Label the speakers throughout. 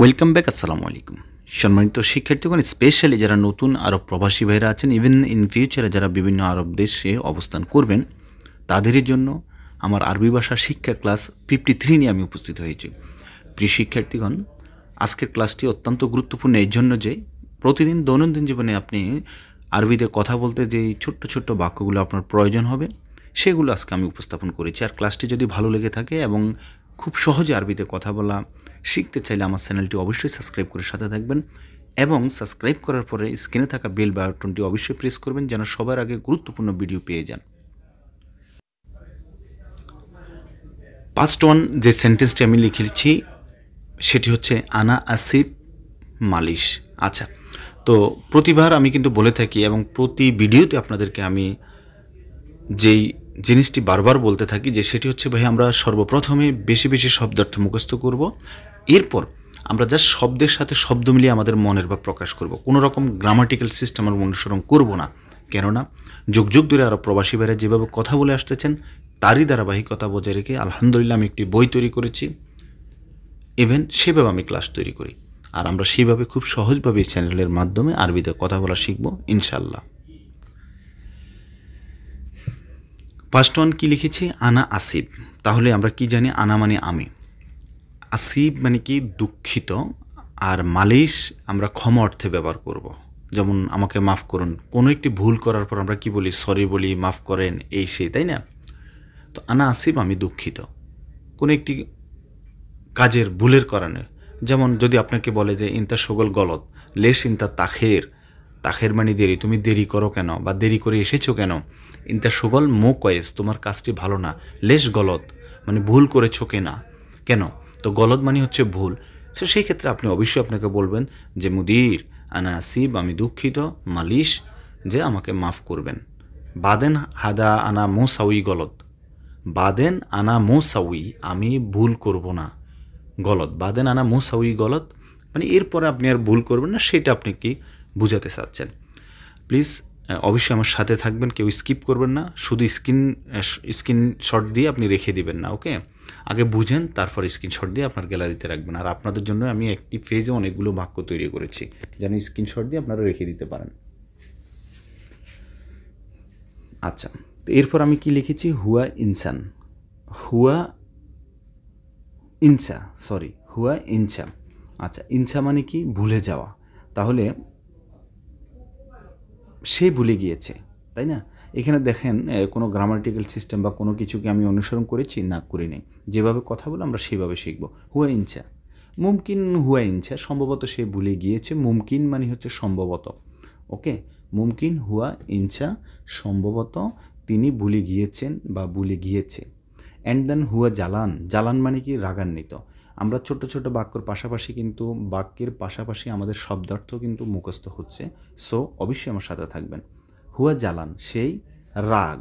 Speaker 1: Welcome back আসসালামু আলাইকুম। সম্মানিত শিক্ষার্থীগণ স্পেশালি যারা নতুন আরব প্রবাসী ভাইরা আছেন ইভেন ইন ফিউচারে যারা বিভিন্ন আরব দেশে অবস্থান করবেন, তাদেরই জন্য আমার আরবি ভাষা শিক্ষা ক্লাস ফিফটি থ্রি নিয়ে আমি উপস্থিত হয়েছি। প্রিয় শিক্ষার্থীগণ, আজকের ক্লাসটি অত্যন্ত গুরুত্বপূর্ণ এই জন্য যে প্রতিদিন দৈনন্দিন জীবনে আপনি আরবিতে কথা বলতে যেই ছোট্ট ছোট্ট বাক্যগুলো আপনার প্রয়োজন হবে, সেগুলো আজকে আমি উপস্থাপন করেছি। আর ক্লাসটি যদি ভালো লেগে থাকে এবং খুব সহজে আরবিতে কথা বলা শিখতে চাইলে আমার চ্যানেলটি অবশ্যই সাবস্ক্রাইব করে সাথে থাকবেন এবং সাবস্ক্রাইব করার পরে স্ক্রিনে থাকা বেল বাটনটি অবশ্যই প্রেস করবেন যেন সবার আগে গুরুত্বপূর্ণ ভিডিও পেয়ে যান। পাস্ট ওয়ান যে সেন্টেন্সটি আমি লিখেছি, সেটি হচ্ছে, আনা আসিফ মালিশ। আচ্ছা তো প্রতিবার আমি কিন্তু বলে থাকি এবং প্রতি ভিডিওতে আপনাদেরকে আমি যেই জিনিসটি বারবার বলতে থাকি যে সেটি হচ্ছে, ভাই, আমরা সর্বপ্রথমে বেশি বেশি শব্দার্থ মুখস্থ করব। এরপর আমরা যা শব্দের সাথে শব্দ মিলিয়ে আমাদের মনের ভাব প্রকাশ করব। কোনো রকম গ্রামাটিক্যাল সিস্টেম আমরা অনুসরণ করব না। কেননা, যুগ যুগ ধরে আরও প্রবাসী ভাইরা যেভাবে কথা বলে আসতেছেন, তারই ধারাবাহিকতা বজায় রেখে আলহামদুলিল্লাহ আমি একটি বই তৈরি করেছি। ইভেন সেভাবে আমি ক্লাস তৈরি করি। আর আমরা সেইভাবে খুব সহজভাবে এই চ্যানেলের মাধ্যমে আরবিতে কথা বলা শিখব ইনশাল্লাহ ফার্স্ট ওয়ান কী লিখেছি? আনা আসিব। তাহলে আমরা কি জানি? আনা মানে আমি। আসিব মানে কি? দুঃখিত। আর মালিশ আমরা ক্ষমা অর্থে ব্যবহার করব। যেমন আমাকে মাফ করুন। কোনো একটি ভুল করার পর আমরা কি বলি? সরি বলি, মাফ করেন, এই সেই, তাই না? তো আনা আসিব, আমি দুঃখিত। কোনো একটি কাজের ভুলের কারণে। যেমন যদি আপনাকে বলে যে ইন্তা সগল গলত, লেশ ইন্তা তাখের। তাখের মানে দেরি। তুমি দেরি করো কেন? বা দেরি করে এসেছ কেন? ইন্তা সুগল মো কয়েস তোমার কাজটি ভালো না, লেশ গলত মানে ভুল করেছ কেনা? কেন? তো গলত মানে হচ্ছে ভুল। সো সেই ক্ষেত্রে আপনি অবশ্যই আপনাকে বলবেন যে, মুদির, আনা আসিব, আমি দুঃখিত, মালিশ, যে আমাকে মাফ করবেন। বাদেন হাদা আনা মো সাউই গলত। বাদেন আনা মো সাউই আমি ভুল করব না, গলত। বাদেন আনা মো সাউই গলত মানে এরপরে আপনি আর ভুল করবেন না, সেটা আপনি কি বুঝাতে চাচ্ছেন? প্লিজ অবশ্যই আমার সাথে থাকবেন, কেউ স্কিপ করবেন না। শুধু স্ক্রিন স্ক্রিনশট দিয়ে আপনি রেখে দিবেন না ওকে আগে বুঝেন, তারপর স্ক্রিনশট দিয়ে আপনার গ্যালারিতে রাখবেন। আর আপনাদের জন্য আমি একটি ফেজে অনেকগুলো বাক্য তৈরি করেছি, যেন স্ক্রিনশট দিয়ে আপনারা রেখে দিতে পারেন। আচ্ছা তো এরপর আমি কি লিখেছি? হুয়া ইনসান। হুয়া ইনসা সরি হুয়া ইনসা। আচ্ছা ইনসা মানে কি? ভুলে যাওয়া। তাহলে সে ভুলে গিয়েছে, তাই না? এখানে দেখেন কোনো গ্রামাটিক্যাল সিস্টেম বা কোনো কিছুকে আমি অনুসরণ করেছি, না, করি নেই। যেভাবে কথা বলে আমরা সেভাবে শিখব। হুয়া ইনসা মুমকিন হুয়া ইনসা সম্ভবত সে ভুলে গিয়েছে। মুমকিন মানে হচ্ছে সম্ভবত, ওকে? মুমকিন হুয়া ইনসা সম্ভবত তিনি ভুলে গিয়েছেন বা ভুলে গিয়েছে। অ্যান্ড দেন হুয়া জালান। জালান মানে কি? রাগান্বিত। আমরা ছোট ছোট বাক্যর পাশাপাশি কিন্তু বাক্যের পাশাপাশি আমাদের শব্দার্থ কিন্তু মুখস্থ হচ্ছে। সো অবশ্যই আমার সাথে থাকবেন। হুয়া জালান, সেই রাগ।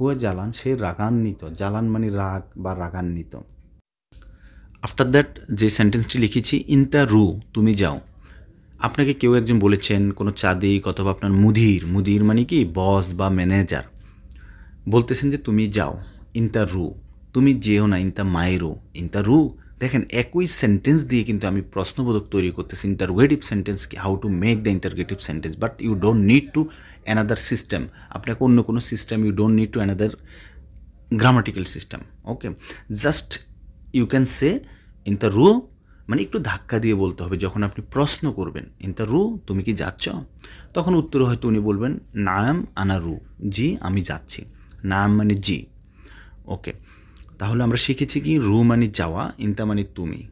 Speaker 1: হুয়া জালান, সেই রাগান্বিত। জালান মানে রাগ বা রাগান্বিত। আফটার দ্যাট যে সেন্টেন্সটি লিখেছি, ইনতা রু, তুমি যাও। আপনাকে কেউ একজন বলেছেন, কোনো চাঁদিক অথবা আপনার মুদির। মুদির মানে কি? বস বা ম্যানেজার। বলতেছেন যে, তুমি যাও। ইনতা রু। তুমি যেও না। ইনতা মায়েরও ইনতা রু। দেখেন একই সেন্টেন্স দিয়ে কিন্তু আমি প্রশ্নবোধক তৈরি করতেছি ইন্টারগেটিভ সেন্টেন্স কি how to make the interrogative sentence but you don't need to another system আপনাকে অন্য কোনো system you don't need to another grammatical system okay just you can say in the রু মানে একটু ধাক্কা দিয়ে বলতে হবে, যখন আপনি প্রশ্ন করবেন ইন দ্য রু তুমি কি যাচ্ছ? তখন উত্তর হয়তো উনি বলবেন, নাম আনা রু জি, আমি যাচ্ছি। নাম মানে জি ওকে তাহলে আমরা শিখেছি কি? রু মানে যাওয়া, ইনতা মানে তুমি।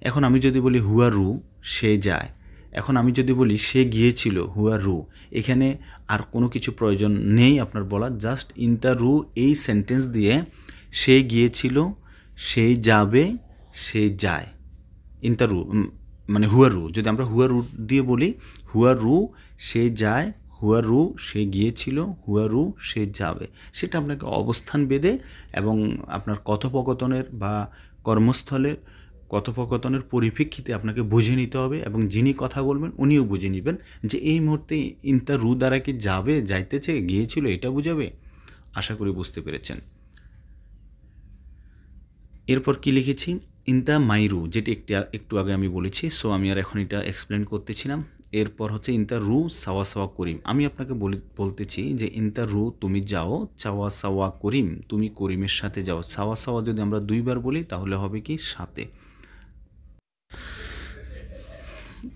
Speaker 1: এখন আমি যদি বলি, হুয়া রু, সে যায়। এখন আমি যদি বলি, সে গিয়েছিল, হুয়া রু। এখানে আর কোনো কিছু প্রয়োজন নেই আপনার বলা জাস্ট ইনতা রু এই সেন্টেন্স দিয়ে, সে গিয়েছিল, সে যাবে, সে যায়। ইনতা রু মানে হুয়া রু। যদি আমরা হুয়া রু দিয়ে বলি, হুয়া রু, সে যায় হুয়া রু সে গিয়েছিল হুয়া রু সে যাবে। সেটা আপনাকে অবস্থান বেঁধে এবং আপনার কথোপকথনের বা কর্মস্থলের কথোপকথনের পরিপ্রেক্ষিতে আপনাকে বুঝে নিতে হবে এবং যিনি কথা বলবেন উনিও বুঝে নেবেন যে এই মুহূর্তে ইনতা রু দ্বারা কি যাবে, যাইতেছে, গিয়েছিল, এটা বুঝাবে? আশা করি বুঝতে পেরেছেন। এরপর কি লিখেছি? ইনতা মাইরু, যেটি একটি, একটু আগে আমি বলেছি, সো আমি আর এখন এটা এক্সপ্লেন করতেছিলাম এরপর হচ্ছে ইনতা রু সাওয়া সাওয়া করিম। আমি আপনাকে বলি, বলতেছি যে ইনতা রু, তুমি যাও চাওয়া সাওয়া করিম, তুমি করিমের সাথে যাও। সাওয়া সাওয়া যদি আমরা দুইবার বলি, তাহলে হবে কি সাথে।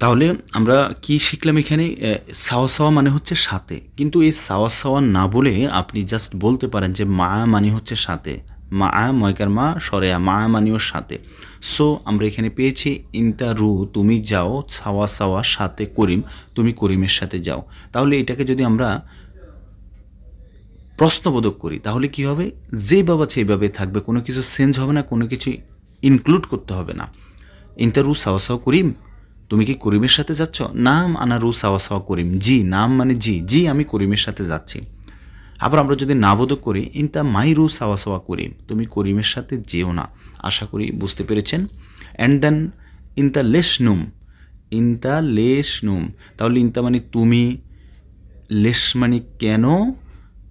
Speaker 1: তাহলে আমরা কি শিখলাম এখানে? সাওয়া সাওয়া মানে হচ্ছে সাথে। কিন্তু এই সাওয়া সাওয়া না বলে আপনি জাস্ট বলতে পারেন যে মা মানে হচ্ছে সাথে। মা ময়কার মা সরেয়া মা মানিও সাথে। সো আমরা এখানে পেয়েছি ইনতা রু তুমি যাও, সাওয়া সাওয়া, সাথে করিম, তুমি করিমের সাথে যাও। তাহলে এটাকে যদি আমরা প্রশ্নবোধক করি, তাহলে কি হবে? যে বাবা সেইভাবে থাকবে, কোনো কিছু চেঞ্জ হবে না, কোনো কিছু ইনক্লুড করতে হবে না। ইনতা রু সাওয়া সাওয়া, করিম, তুমি কি করিমের সাথে যাচ্ছ? নাম আনা রু সাওয়া সাওয়া, করিম। জি, নাম মানে জি। জি, আমি করিমের সাথে যাচ্ছি। আবার আমরা যদি নাবোধক করি, ইনতা মাই রু সাওয়া সাওয়া করিম তুমি করিমের সাথে যেও না। আশা করি বুঝতে পেরেছেন? অ্যান্ড দেন ইনতা লেশ নুম ইনতা লেশ নুম তাহলে ইনতা মানে তুমি, লেশ মানে কেন,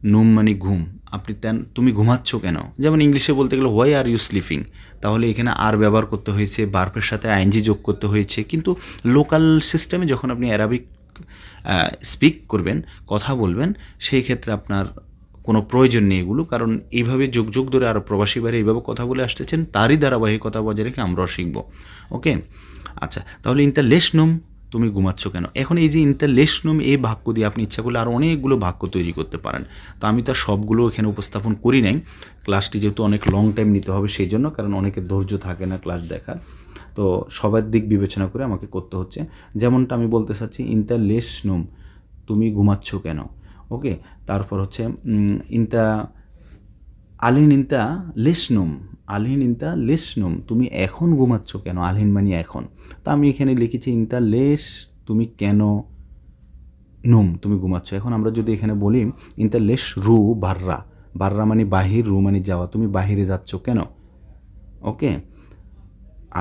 Speaker 1: নুম মানে ঘুম। আপনি তেন, তুমি ঘুমাচ্ছ কেন? যেমন ইংলিশে বলতে গেলে, হোয়াই আর ইউ স্লিপিং তাহলে এখানে আর ব্যবহার করতে হয়েছে বার্ফের সাথে আইনজি যোগ করতে হয়েছে কিন্তু লোকাল সিস্টেমে যখন আপনি অ্যারাবিক স্পিক করবেন, কথা বলবেন, সেই ক্ষেত্রে আপনার কোনো প্রয়োজন নেই এগুলো। কারণ এইভাবে যুগ যুগ ধরে আরও প্রবাসী বাইরে এইভাবে কথা বলে আসতেছেন, তারই ধারাবাহিকতা বজায় রেখে আমরাও শিখব। ওকে আচ্ছা তাহলে ইনতা লেশনুম তুমি ঘুমাচ্ছ কেন? এখন এই যে ইনতা লেশনুম এই বাক্য দিয়ে আপনি ইচ্ছা করলে আরও অনেকগুলো বাক্য তৈরি করতে পারেন। তো আমি তার সবগুলো এখানে উপস্থাপন করি নাই। ক্লাসটি যেহেতু অনেক লং টাইম নিতে হবে, সেই জন্য, কারণ অনেকের ধৈর্য থাকে না ক্লাস দেখার। তো সবার দিক বিবেচনা করে আমাকে করতে হচ্ছে। যেমনটা আমি বলতে চাচ্ছি ইনতা লেশ নুম, তুমি ঘুমাচ্ছ কেন? ওকে? তারপর হচ্ছে ইনতা, আলিন ইনতা লেশনুম আলহিন ইনতা লেশনুম তুমি এখন ঘুমাচ্ছ কেন? আলহিন মানে এখন। তা আমি এখানে লিখেছি ইনতা লেশ, তুমি কেন নুম, তুমি ঘুমাচ্ছ? এখন আমরা যদি এখানে বলি ইনতা লেশ রু বাররা। বাররা মানে বাহির, রু মানে যাওয়া। তুমি বাহিরে যাচ্ছ কেন? ওকে?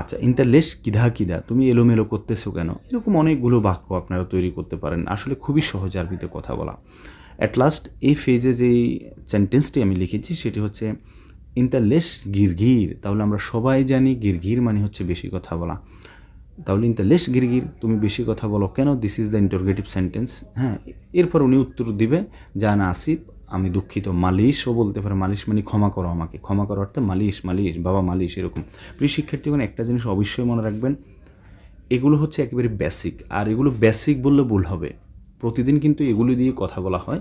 Speaker 1: আচ্ছা ইনতা লেশ কিধা কিদা তুমি এলোমেলো করতেছো কেন? এরকম অনেকগুলো বাক্য আপনারা তৈরি করতে পারেন। আসলে খুবই সহজ আরবিতে কথা বলা। অ্যাট লাস্ট এই ফেজে যেই সেন্টেন্সটি আমি লিখেছি, সেটি হচ্ছে ইনতা লেশ গিরগির। তাহলে আমরা সবাই জানি গিরগির মানে হচ্ছে বেশি কথা বলা। তাহলে ইনতা লেশ গিরগির, তুমি বেশি কথা বলো কেন? This is the interrogative sentence হ্যাঁ এরপর উনি উত্তর দিবে, জানা আসিফ আমি দুঃখিত। মালিশও বলতে পারে, মালিশ মানে ক্ষমা করো আমাকে। ক্ষমা করার অর্থে মালিশ মালিশ, বাবা মালিশ এরকম। প্রিয় শিক্ষার্থীগণ, একটা জিনিস অবশ্যই মনে রাখবেন, এগুলো হচ্ছে একেবারে বেসিক আর এগুলো বেসিক বললে ভুল হবে। প্রতিদিন কিন্তু এগুলো দিয়ে কথা বলা হয়।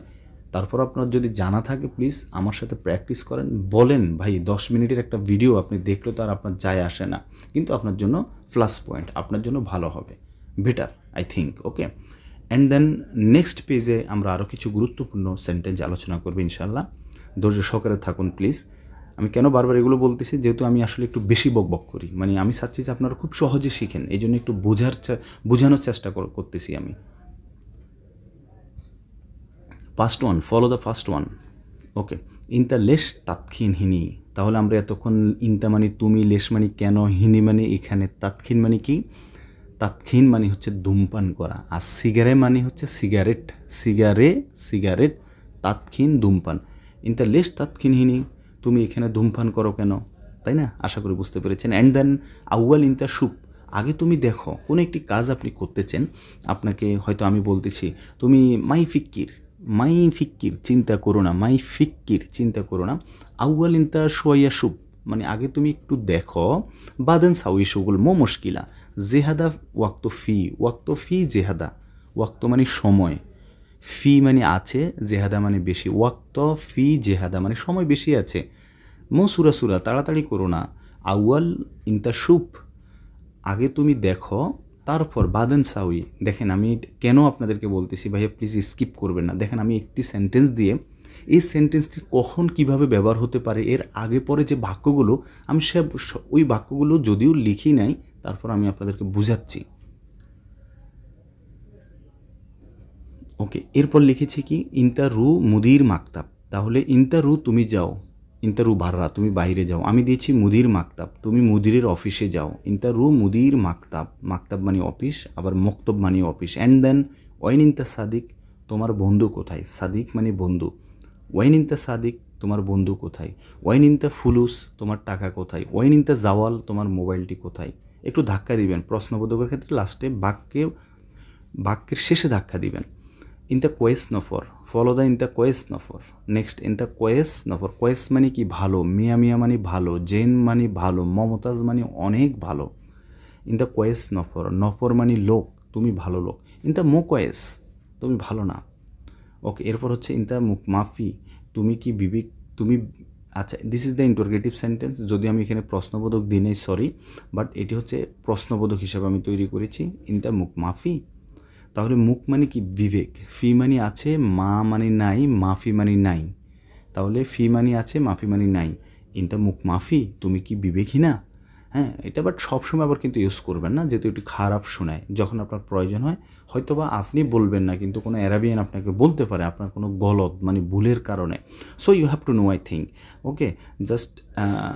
Speaker 1: তারপর আপনার যদি জানা থাকে প্লিজ আমার সাথে প্র্যাকটিস করেন। বলেন, ভাই, দশ মিনিটের একটা ভিডিও আপনি দেখলে তো আর আপনার যায় আসে না। কিন্তু আপনার জন্য প্লাস পয়েন্ট আপনার জন্য ভালো হবে। Better I think okay and then next পেজে আমরা আরও কিছু গুরুত্বপূর্ণ সেন্টেন্স আলোচনা করব ইনশাল্লাহ ধৈর্য সহকারে থাকুন প্লিজ আমি কেন বারবার এগুলো বলতেছি? যেহেতু আমি আসলে একটু বেশি বক বক করি। মানে আমি চাচ্ছি যে আপনারা খুব সহজে শিখেন। এই জন্য একটু বোঝার বোঝানোর চেষ্টা করতেছি আমি। First one follow the first one okay ইনতা লেশ তাৎক্ষীন হিনি। তাহলে আমরা এতক্ষণ ইনতা মানে তুমি, লেশ মানে কেন, হিনি মানে এখানে তাৎক্ষীন মানে কি? তাৎক্ষীন মানে হচ্ছে ধূমপান করা। আর সিগারে মানে হচ্ছে সিগারেট। সিগারে, সিগারেট তাৎক্ষীন ধূমপান। ইনতা লেশ তাৎক্ষীন হিনি, তুমি এখানে ধূমপান করো কেন? তাই না? আশা করি বুঝতে পেরেছেন। অ্যান্ড দেন আউয়াল ইনতা সুপ আগে তুমি দেখো, কোনো একটি কাজ আপনি করতেছেন, আপনাকে হয়তো আমি বলতেছি, তুমি মাই ফিক্কির মাই ফিক্কির চিন্তা করো না, মাই ফিক্কির চিন্তা করো না। আউয়াল ইনতা সোয়াইয়া সুপ মানে আগে তুমি একটু দেখো, বাদেন সাউই সুগুল মো মুশকিলা জেহাদা ওয়াক্ত ফি ওয়াক্ত ফি জেহাদা, ওয়াক্ত মানে সময়। ফি মানে আছে, জেহাদা মানে বেশি। ওয়াক্ত ফি জেহাদা মানে সময় বেশি আছে। মো সুরা সুরা, তাড়াতাড়ি করো না। আউয়াল ইনতা সুপ আগে তুমি দেখো, তারপর বাদেন সাউই। দেখেন, আমি কেন আপনাদেরকে বলতেছি, ভাইয়া প্লিজ স্কিপ করবেন না। দেখেন, আমি একটি সেন্টেন্স দিয়ে, এই সেন্টেন্সটি কখন কীভাবে ব্যবহার হতে পারে, এর আগে পরে যে বাক্যগুলো, আমি সে ওই বাক্যগুলো যদিও লিখি নাই তারপর আমি আপনাদেরকে বুঝাচ্ছি। ওকে, এরপর লিখেছি কি? ইন্টারু মুদির মাকতাব। তাহলে ইন্টারু তুমি যাও। ইন্টারু বাররা, তুমি বাইরে যাও। আমি দিয়েছি মুদির মাকতাব। তুমি মুদিরের অফিসে যাও। ইন্টারু মুদির মাকতাব। মাকতাব মানে অফিস, আবার মক্তব মানে অফিস। অ্যান্ড দেন ওয়াইন ইন্তা সাদিক, তোমার বন্ধু কোথায়? সাদিক মানে বন্ধু। ওয়াইন ইন্তা সাদিক, তোমার বন্ধু কোথায়? ওয়াইন ইন দ্য ফুলুস, তোমার টাকা কোথায়? ওয়াইন ইন দ্য জাওয়াল, তোমার মোবাইলটি কোথায়? একটু ধাক্কা দিবেন, প্রশ্নবোধকের ক্ষেত্রে লাস্টে বাক্যে, বাক্যের শেষে ধাক্কা দিবেন। ইন দ্য কোয়েস নফর ফলো দ্য ইন দ্য কোয়েস নফর নেক্সট ইন দ্য কোয়েস নফর কোয়েস মানে কি ভালো, মিয়া মিয়া মানে ভালো, জেন মানে ভালো, মমতাজ মানে অনেক ভালো। ইন দ্য কোয়েস নফর নফর মানে লোক, তুমি ভালো লোক। ইন দ্য মো কোয়েস তুমি ভালো না। ওকে এরপর হচ্ছে ইন দ্য মুখ মাফি, তুমি কি বিবেক, তুমি আচ্ছা this is the interrogative sentence যদি আমি এখানে প্রশ্নবোধক দিই নাই সরি বাট এটি হচ্ছে প্রশ্নবোধক হিসাবে আমি তৈরি করেছি ইন দ্য মুখ মাফি। তাহলে মুখ মানে কি? বিবেক। ফি মানে আছে, মা মানে নাই, মাফি মানে নাই। তাহলে ফি মানে আছে, মাফি মানে নাই। ইন দ্য মুখ মাফি, তুমি কি বিবেকী না? হ্যাঁ এটা বাট সবসময় আবার কিন্তু ইউজ করবেন না, যেহেতু একটু খারাপ শোনায়। যখন আপনার প্রয়োজন হয় হয়তো বা আপনি বলবেন না, কিন্তু কোনো অ্যারাবিয়ান আপনাকে বলতে পারে আপনার কোনো গলত মানে ভুলের কারণে। So you have to know I think okay just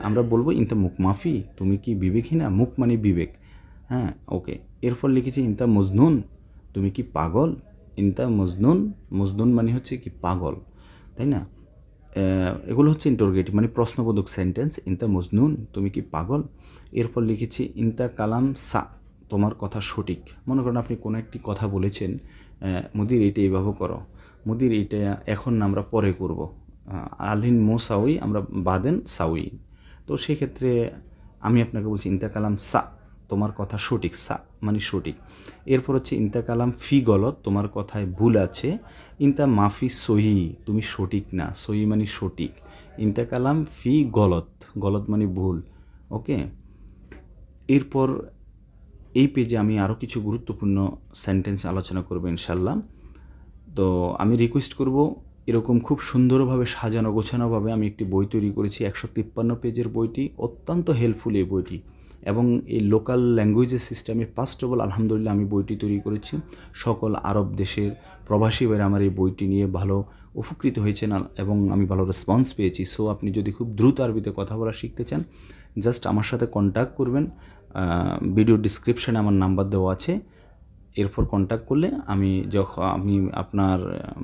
Speaker 1: আমরা বলব, ইনতা মুখ মাফি, তুমি কি বিবেকী না? মুখ মানে বিবেক। হ্যাঁ ওকে এরপর লিখেছি, ইনতা মজনুন, তুমি কি পাগল? ইনতা মজনুন মজনুন মানে হচ্ছে কি পাগল। তাই না? এগুলো হচ্ছে ইন্টারোগেটিভ মানে প্রশ্নবোধক সেন্টেন্স ইনতা মজনুন, তুমি কি পাগল? এরপর লিখেছি, ইনতা কালাম সা, তোমার কথা সঠিক। মনে করেন আপনি কোনো একটি কথা বলেছেন মুদির এইটা এইভাবে করো, মুদির এইটা এখন না আমরা পরে করব। আলহিন মো সাউই, আমরা বাদেন সাউই। তো সেক্ষেত্রে আমি আপনাকে বলছি, ইনতা কালাম সা, তোমার কথা সঠিক। সা মানে সঠিক। এরপর হচ্ছে, ইনতা কালাম ফি গলত, তোমার কথায় ভুল আছে। ইনতা মাফি সহি, তুমি সঠিক না, সহি মানে সঠিক। ইনতা কালাম ফি গলত গলত মানে ভুল, ওকে? এরপর এই পেজে আমি আরও কিছু গুরুত্বপূর্ণ সেন্টেন্স আলোচনা করব ইনশাল্লাহ তো আমি রিকোয়েস্ট করব এরকম খুব সুন্দরভাবে সাজানো গোছানোভাবে আমি একটি বই তৈরি করেছি, একশো তিপ্পান্ন পেজের বইটি, অত্যন্ত হেল্পফুল এই বইটি। এবং এই লোকাল ল্যাঙ্গুয়েজের সিস্টেমে ফার্স্ট অফ অল আলহামদুলিল্লাহ আমি বইটি তৈরি করেছি। সকল আরব দেশের প্রবাসী বাইরে আমার এই বইটি নিয়ে ভালো উপকৃত হয়েছেন এবং আমি ভালো রেসপন্স পেয়েছি। সো আপনি যদি খুব দ্রুত আরবিতে কথা বলা শিখতে চান জাস্ট আমার সাথে কন্ট্যাক্ট করবেন। ভিডিও ডিসক্রিপশানে আমার নাম্বার দেওয়া আছে। এরপর কন্ট্যাক্ট করলে আমি যখন আমি আপনার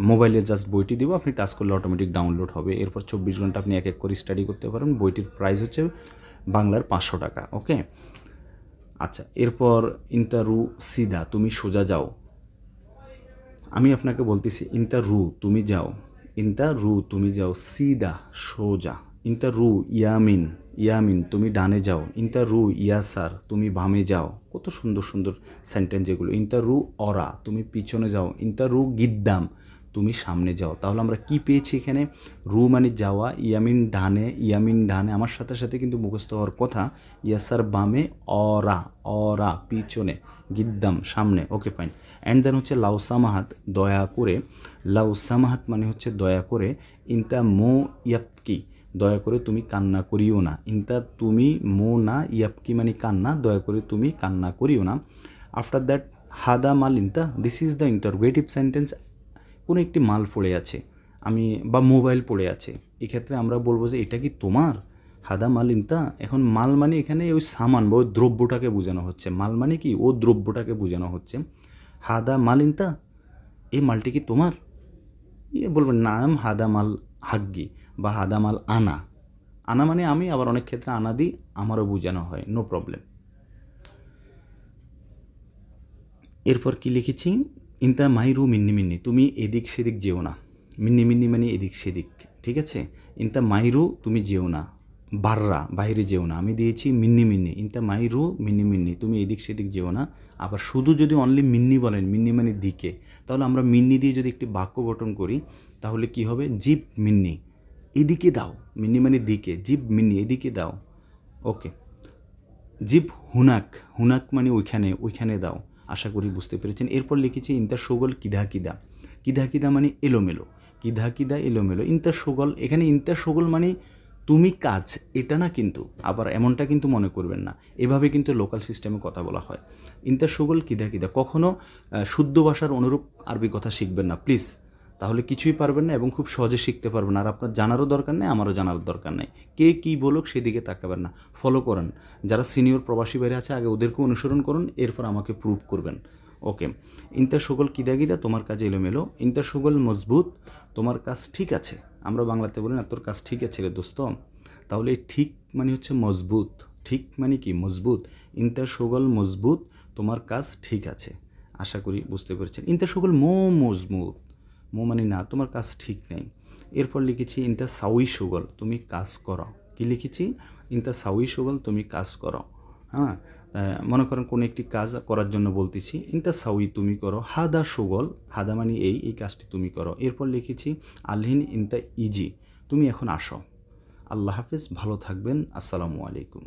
Speaker 1: মোবাইলে জাস্ট বইটি দেবো, আপনি টাচ করলে অটোমেটিক ডাউনলোড হবে। এরপর চব্বিশ ঘণ্টা আপনি এক এক করে স্টাডি করতে পারেন। বইটির প্রাইস হচ্ছে বাংলার পাঁচশো টাকা ওকে আচ্ছা এরপর ইন্টারু সিদা, তুমি সোজা যাও। আমি আপনাকে বলতেছি, ইন্টার, তুমি যাও। ইন্টার, তুমি যাও। সিদা, সোজা। ইন্টার, ইয়ামিন ইয়ামিন, তুমি ডানে যাও। ইন্টার, ইয়াসার, তুমি বামে যাও। কত সুন্দর সুন্দর সেন্টেন্স এগুলো। ইন্টার, অরা, তুমি পিছনে যাও। ইন্টার, গিদ্দাম। তুমি সামনে যাও। তাহলে আমরা কি পেয়েছি এখানে? রু মানে যাওয়া, ইয়ামিন ডানে ইয়ামিন ডানে, আমার সাথে সাথে কিন্তু মুখস্থ হওয়ার কথা, ইয়াসার বামে অরা অরা, পিছনে, গিদ্দাম, সামনে ওকে ফাইন অ্যান্ড দেন হচ্ছে লাউসামাহাত দয়া করে লাউসামাহাত মানে হচ্ছে দয়া করে, ইনতা মো ইয়াপকি দয়া করে তুমি কান্না করিও না। ইনতা তুমি মো না ইয়াপকি মানে কান্না, দয়া করে তুমি কান্না করিও না। আফটার দ্যাট হাদা মাল ইনতা this is the interrogative sentence কোনো একটি মাল পড়ে আছে, আমি, বা মোবাইল পড়ে আছে, এক্ষেত্রে আমরা বলব যে এটা কি তোমার? হাদা মাল এখন মাল মানে এখানে ওই সামান বা ওই দ্রব্যটাকে বোঝানো হচ্ছে। মাল মানে কি? ও দ্রব্যটাকে বোঝানো হচ্ছে। হাদা মাল এই মালটি কি তোমার? ইয়ে বলবেন নাম হাদা মাল হাগ্গি বা হাদা মাল আনা। আনা মানে আমি, আবার অনেক ক্ষেত্রে আনা দিই, আমারও বোঝানো হয়, নো প্রবলেম। এরপর কি লিখেছি? ইনতা মাইরু মিন্নি মিন্নি তুমি এদিক সেদিক যেও না মিন্নি মিন্নি মানে এদিক সেদিক ঠিক আছে? ইনতা মাইরু তুমি যেও না বাররা বাইরে যেও না আমি দিয়েছি মিন্নি মিন্নি ইনতা মাইরু মিন্নি মিন্নি তুমি এদিক সেদিক যেও না আবার শুধু যদি অনলি মিন্নি বলেন মিন্নি মানে দিকে তাহলে আমরা মিন্নি দিয়ে যদি একটি বাক্য গঠন করি, তাহলে কি হবে? জিপ মিন্নি এদিকে দাও মিন্নি মানে দিকে জিপ মিন্নি এদিকে দাও। ওকে জিপ হুনাক হুনাক মানে ওইখানে ওইখানে দাও। আশা করি বুঝতে পেরেছেন। এরপর লিখেছি ইন্তা সুগল কিধা কিদা কিধা কিদা মানে এলোমেলো। কিধা কিদা এলোমেলো। ইন্তা সুগল, এখানে ইন্তা সুগল মানে তুমি কাজ, এটা না কিন্তু, আবার এমনটা কিন্তু মনে করবেন না। এভাবে কিন্তু লোকাল সিস্টেমে কথা বলা হয়। ইন্তা সুগল কিদা কিদা কখনও শুদ্ধ ভাষার অনুরূপ আরবি কথা শিখবেন না। প্লিজ তাহলে কিছুই পারবেন না এবং খুব সহজে শিখতে পারবেন আর আপনার জানারও দরকার নেই, আমারও জানার দরকার নেই। কে কী বলুক সেদিকে তাকাবেন না। ফলো করেন। যারা সিনিয়র প্রবাসী বাইরে আছে, আগে ওদেরকে অনুসরণ করুন, এরপর আমাকে প্রুভ করবেন। ওকে ইন্টার সকল কিদা কিদা তোমার কাজ এলোমেলো। ইন্টার সকল মজবুত। তোমার কাজ ঠিক আছে। আমরা বাংলাতে বলি না, তোর কাজ ঠিক আছে রে দোস্ত। তাহলে ঠিক মানে হচ্ছে মজবুত। ঠিক মানে কি? মজবুত। ইন্তা মজবুত। তোমার কাজ ঠিক আছে। আশা করি বুঝতে পেরেছেন। ইন্তা মো মজবুত। মো মানে না, তোমার কাজ ঠিক নেই। এরপর লিখেছি ইন্তা সাউই সুগল, তুমি কাজ করো। কি লিখেছি? ইন্তা সাউই সুগল, তুমি কাজ করো। হ্যাঁ? মনে করেন কোনো একটি কাজ করার জন্য বলতেছি ইন্তা সাউই তুমি করো। হাদা সুগল, হাদা মানে এই এই কাজটি তুমি করো। এরপর লিখেছি, আলহিন ইন্তা ইজি, তুমি এখন আসো। আল্লাহ হাফিজ, ভালো থাকবেন। আসসালামু আলাইকুম।